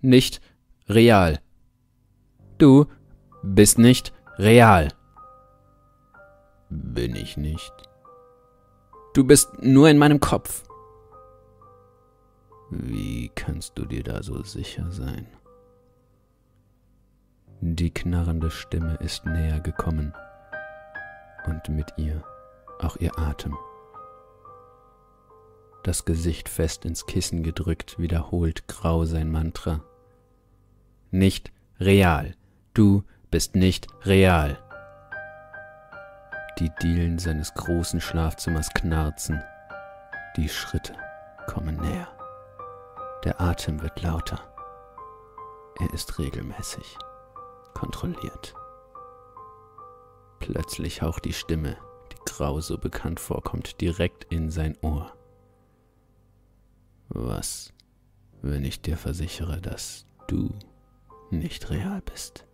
nicht real. Du bist nicht real. Bin ich nicht. Du bist nur in meinem Kopf. Wie kannst du dir da so sicher sein? Die knarrende Stimme ist näher gekommen und mit ihr auch ihr Atem. Das Gesicht fest ins Kissen gedrückt, wiederholt Grau sein Mantra. Nicht real. Du bist nicht real. Die Dielen seines großen Schlafzimmers knarzen. Die Schritte kommen näher. Der Atem wird lauter. Er ist regelmäßig, kontrolliert. Plötzlich haucht die Stimme, die Grau so bekannt vorkommt, direkt in sein Ohr. Was, wenn ich dir versichere, dass du nicht real bist?